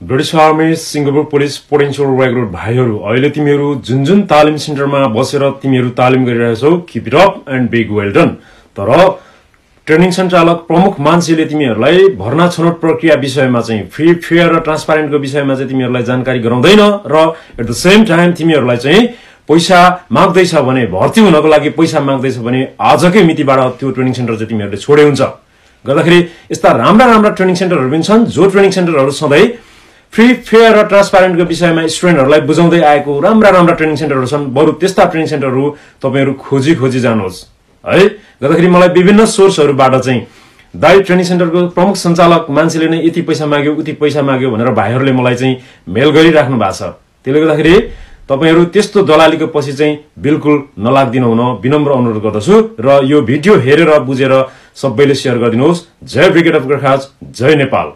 British army Singapore police potential recruit भाइहरू अहिले तिमीहरू जुन जुन तालिम सेन्टरमा बसेर तिमीहरू तालिम गरिरहेछौ keep it up and big well done तर ट्रेनिङ सञ्चालक प्रमुख मान्छेले तिमीहरूलाई भर्ना छनौट प्रक्रिया विषयमा चाहिँ फ्री फेयर र ट्रान्सपारेन्टको विषयमा चाहिँ तिमीहरूलाई जानकारी गराउँदैन र एट द सेम टाइम तिमीहरूलाई चाहिँ पैसा माग्दैछ भने भर्ती हुनको लागि पैसा माग्दैछ भने आजकै मितिबाट त्यो ट्रेनिङ सेन्टर चाहिँ तिमीहरूले छोडे हुन्छ। गर्दाखेरि यस्ता राम्रा राम्रा ट्रेनिङ सेन्टरहरू पनि छन् जो ट्रेनिङ सेन्टरहरू सधैँ फ्री फेयर र ट्रान्सपारेन्टको विषयमा स्टुडेन्टहरूलाई बुझाउँदै आएको राम्रा राम्रा ट्रेनिङ सेन्टरहरू छन्। बरु त्यस्ता ट्रेनिङ सेन्टरहरू तपाईँहरू खोजी खोजी जानुहोस्। है? गर्दाखेरि मलाई विभिन्न सोर्सहरूबाट चाहिँ दाई ट्रेनिङ सेन्टरको प्रमुख सञ्चालक मान्छेले नै यति पैसा माग्यो उति पैसा माग्यो भनेर भाइहरूले मलाई चाहिँ मेल गरिराख्नु भएको छ। त्यसले गर्दाखेरि तपाईँहरू त्यस्तो दलालीको पछि चाहिँ बिल्कुल नलागिदिनु हुन विनम्र अनुरोध गर्दछु र यो भिडियो हेरेर बुझेर सबैले सेयर गरिदिनुहोस्। जय ब्रिगेड अफ गोर्खाज जय नेपाल।